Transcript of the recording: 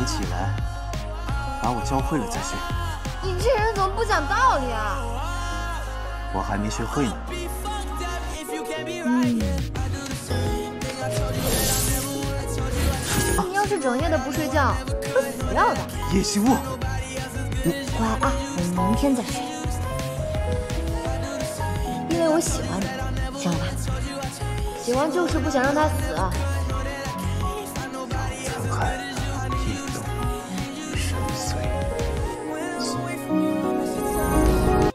你起来，把我教会了再睡。你这人怎么不讲道理啊？我还没学会呢。嗯。你要是整夜的不睡觉，会死掉的。叶希雾，你乖啊，我明天再睡。因为我喜欢你，行了吧？喜欢就是不想让他死。